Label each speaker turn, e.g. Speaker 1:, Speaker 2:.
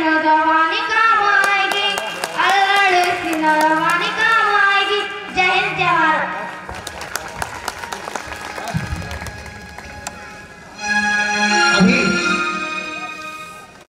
Speaker 1: சின்னதவானி கிராமாய்கி அல்லழு சின்னதவானி